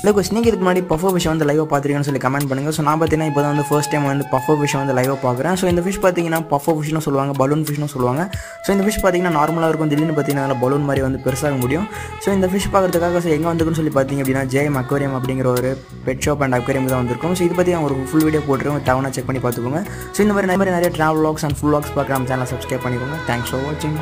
இல்லை கோஸ் நீங்கள் இதுக்கு முன்னாடி பஃபோ ஃபிஷ் வந்து லைவாக பார்த்துருக்கீங்கன்னு சொல்லி கமெண்ட் பண்ணுங்கள் ஸோ நான் பார்த்தீங்கன்னா இப்போ தான் வந்து ஃபர்ஸ்ட் டைம் வந்து பஃபோ ஃபிஷ் வந்து லைவாக பார்க்குறேன். ஸோ இந்த ஃபிஷ் பார்த்தீங்கன்னா பஃபோ ஃபிஷ்னு சொல்லுவாங்க பலூன் ஃபிஷ்னு சொல்லுவாங்க. ஸோ இந்த ஃபிஷ் பார்த்தீங்கன்னா நார்மலாக இருக்கும். திடீர்னு பார்த்தீங்கன்னா பலூன் மாதிரி வந்து பெருசாக முடியும். ஸோ இந்த ஃபிஷ் பார்க்குறதுக்காக ஸோ எங்கே வந்துருக்குன்னு சொல்லி பார்த்தீங்க அப்படின்னா ஜேஎம் அக்வேரியம் அப்படிங்கிற ஒரு பெட் ஷாப் அண்ட் அக்வேரியம் தான் வந்திருக்கும். ஸோ இது பற்றி நான் ஒரு ஃபுல் வீடியோ போட்டுருவோம் டவுனாக செக் பண்ணி பார்த்துக்கோங்க. ஸோ இந்த மாதிரி நிறைய நிறைய travel logs and full walks பார்க்குற நம்ம சேனல் சப்ஸ்கிரைப் பண்ணிக்கோங்க. தேங்க்ஸ் ஃபார் வாட்சிங்